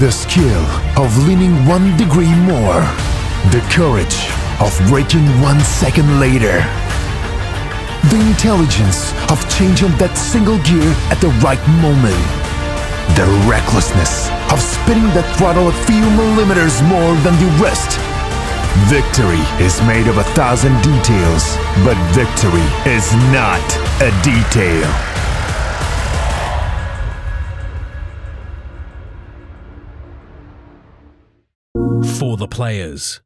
The skill of leaning one degree more. The courage of braking one second later. The intelligence of changing that single gear at the right moment. The recklessness of spinning the throttle a few millimeters more than the rest. Victory is made of a thousand details, but victory is not a detail. For the players.